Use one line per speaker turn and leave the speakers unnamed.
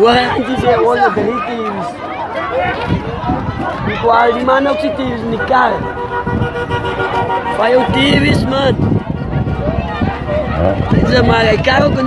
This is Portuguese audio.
Wah, dizer olha netives. Igual di mana si tivis nikah. Vai o tivis, mano. É caro com